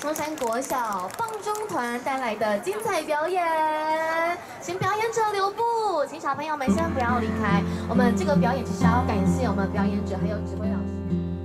中山国小放中团带来的精彩表演。请表演者留步请小朋友们先不要离开。我们这个表演其实要感谢我们表演者还有指挥老师。